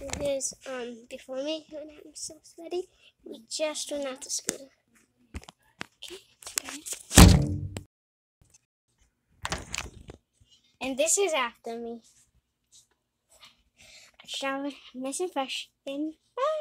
This um before me and I'm so sweaty. We just went out to school. Okay, okay. And this is after me. Shower, nice and fresh. And bye.